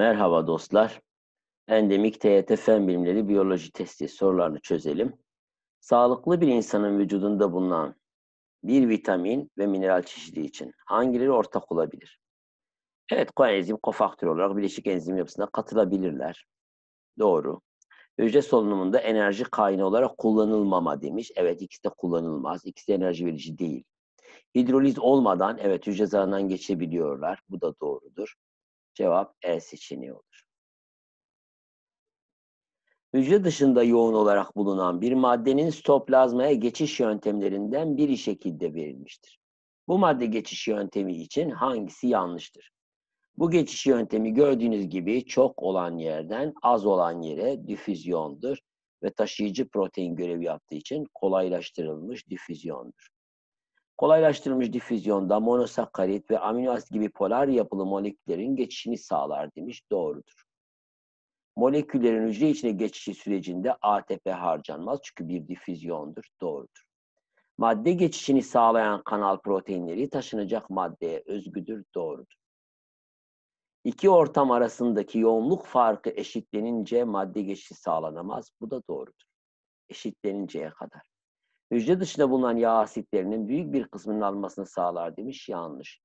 Merhaba dostlar. Endemik TYT Fen Bilimleri Biyoloji Testi sorularını çözelim. Sağlıklı bir insanın vücudunda bulunan bir vitamin ve mineral çeşidi için hangileri ortak olabilir? Evet, koenzim kofaktör olarak bileşik enzim yapısına katılabilirler. Doğru. Hücre solunumunda enerji kaynağı olarak kullanılmama demiş. Evet, ikisi de kullanılmaz. İkisi de enerji verici değil. Hidroliz olmadan evet hücre zarından geçebiliyorlar. Bu da doğrudur. Cevap E seçeneği olur. Hücre dışında yoğun olarak bulunan bir maddenin stoplazmaya geçiş yöntemlerinden biri şekilde verilmiştir. Bu madde geçiş yöntemi için hangisi yanlıştır? Bu geçiş yöntemi gördüğünüz gibi çok olan yerden az olan yere difüzyondur ve taşıyıcı protein görevi yaptığı için kolaylaştırılmış difüzyondur. Kolaylaştırılmış difüzyonda monosakkarit ve amino asit gibi polar yapılı moleküllerin geçişini sağlar demiş. Doğrudur. Moleküllerin hücre içine geçişi sürecinde ATP harcanmaz çünkü bir difüzyondur. Doğrudur. Madde geçişini sağlayan kanal proteinleri taşınacak maddeye özgüdür. Doğrudur. İki ortam arasındaki yoğunluk farkı eşitlenince madde geçişi sağlanamaz. Bu da doğrudur. Eşitleninceye kadar. Hücre dışında bulunan yağ asitlerinin büyük bir kısmının almasını sağlar demiş. Yanlış.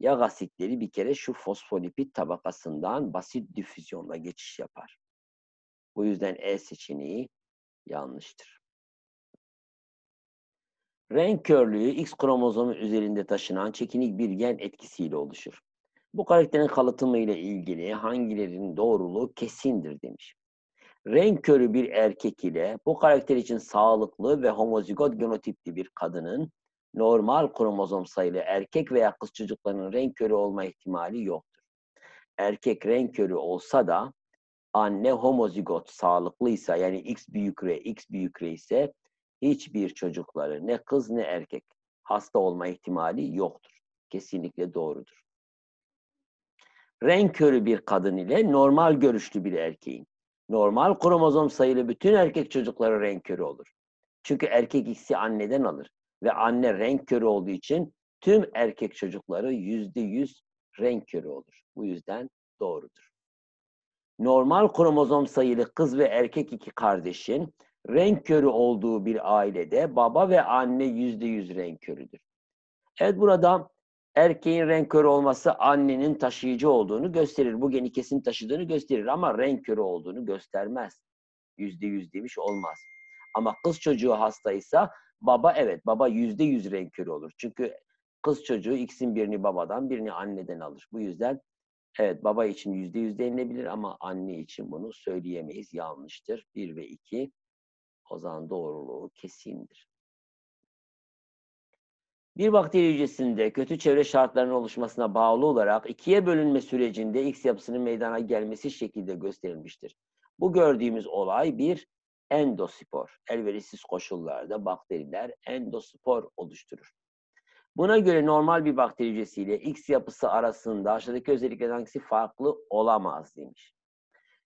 Yağ asitleri bir kere şu fosfolipid tabakasından basit difüzyonla geçiş yapar. Bu yüzden E seçeneği yanlıştır. Renk körlüğü X kromozomu üzerinde taşınan çekinik bir gen etkisiyle oluşur. Bu karakterin kalıtımı ile ilgili hangilerinin doğruluğu kesindir demiş. Renk körü bir erkek ile bu karakter için sağlıklı ve homozigot genotipli bir kadının normal kromozom sayılı erkek veya kız çocuklarının renk körü olma ihtimali yoktur. Erkek renk körü olsa da anne homozigot sağlıklıysa yani X büyük R, X büyük R ise hiçbir çocukları ne kız ne erkek hasta olma ihtimali yoktur. Kesinlikle doğrudur. Renk körü bir kadın ile normal görüşlü bir erkeğin normal kromozom sayılı bütün erkek çocukları renk körü olur. Çünkü erkek X'i anneden alır ve anne renk körü olduğu için tüm erkek çocukları yüzde yüz renk körü olur. Bu yüzden doğrudur. Normal kromozom sayılı kız ve erkek iki kardeşin renk körü olduğu bir ailede baba ve anne yüzde yüz renk körüdür. Evet burada erkeğin renk olması annenin taşıyıcı olduğunu gösterir. Bu geni kesin taşıdığını gösterir ama renk olduğunu göstermez. Yüzde yüz demiş olmaz. Ama kız çocuğu hastaysa baba evet baba yüzde yüz renk olur. Çünkü kız çocuğu ikisinin birini babadan birini anneden alır. Bu yüzden evet baba için yüzde yüz denilebilir ama anne için bunu söyleyemeyiz. Yanlıştır. Bir ve iki o zaman doğruluğu kesindir. Bir bakteri hücresinde kötü çevre şartlarının oluşmasına bağlı olarak ikiye bölünme sürecinde X yapısının meydana gelmesi şekilde gösterilmiştir. Bu gördüğümüz olay bir endospor. Elverişsiz koşullarda bakteriler endospor oluşturur. Buna göre normal bir bakteri hücresiyle X yapısı arasında aşağıdaki özelliklerden hangisi farklı olamaz demiş.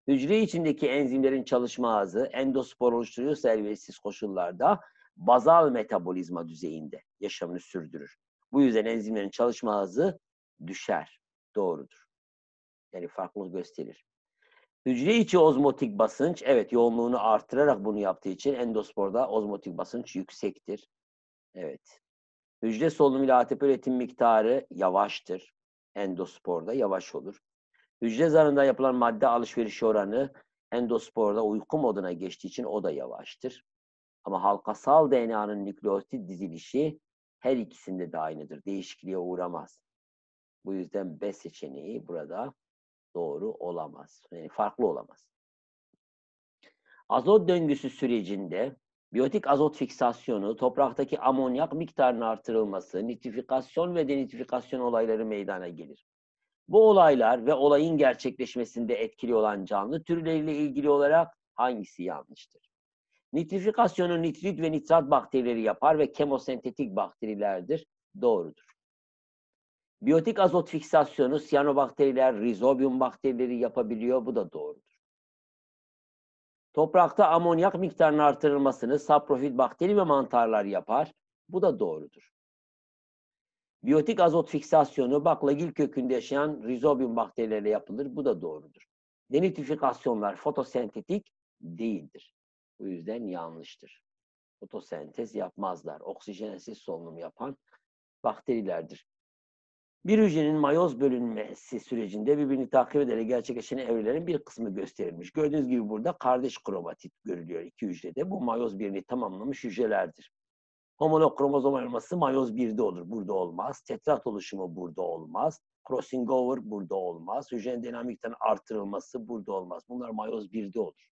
Hücre içindeki enzimlerin çalışma hızı endospor oluşturuyorsa elverişsiz koşullarda bazal metabolizma düzeyinde yaşamını sürdürür. Bu yüzden enzimlerin çalışma hızı düşer. Doğrudur. Yani farklılık gösterir. Hücre içi ozmotik basınç, evet yoğunluğunu artırarak bunu yaptığı için endosporda ozmotik basınç yüksektir. Evet. Hücre solunum ile ATP üretim miktarı yavaştır. Endosporda yavaş olur. Hücre zarında yapılan madde alışverişi oranı endosporda uyku moduna geçtiği için o da yavaştır. Ama halkasal DNA'nın nükleotit dizilişi her ikisinde de aynıdır. Değişikliğe uğramaz. Bu yüzden B seçeneği burada doğru olamaz. Yani farklı olamaz. Azot döngüsü sürecinde biyotik azot fiksasyonu, topraktaki amonyak miktarının artırılması, nitrifikasyon ve denitrifikasyon olayları meydana gelir. Bu olaylar ve olayın gerçekleşmesinde etkili olan canlı türleriyle ilgili olarak hangisi yanlıştır? Nitrifikasyonu nitrit ve nitrat bakterileri yapar ve kemosentetik bakterilerdir. Doğrudur. Biyotik azot fiksasyonu siyanobakteriler, rizobium bakterileri yapabiliyor. Bu da doğrudur. Toprakta amonyak miktarının artırılmasını saprofit bakteri ve mantarlar yapar. Bu da doğrudur. Biyotik azot fiksasyonu baklagil kökünde yaşayan rizobium bakterileriyle yapılır. Bu da doğrudur. Denitrifikasyonlar fotosentetik değildir. Bu yüzden yanlıştır. Fotosentez yapmazlar. Oksijensiz solunum yapan bakterilerdir. Bir hücrenin mayoz bölünmesi sürecinde birbirini takip ederek gerçekleşen evrelerin bir kısmı gösterilmiş. Gördüğünüz gibi burada kardeş kromatit görülüyor iki hücrede. Bu mayoz birini tamamlamış hücrelerdir. Homolog kromozom ayrılması mayoz 1'de olur. Burada olmaz. Tetrat oluşumu burada olmaz. Crossing over burada olmaz. Hücrenin dinamikten artırılması burada olmaz. Bunlar mayoz 1'de olur.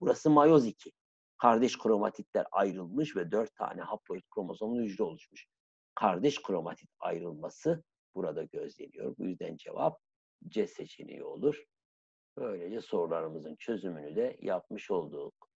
Burası mayoz 2. Kardeş kromatitler ayrılmış ve 4 tane haploid kromozomlu hücre oluşmuş. Kardeş kromatit ayrılması burada gözleniyor. Bu yüzden cevap C seçeneği olur. Böylece sorularımızın çözümünü de yapmış olduk.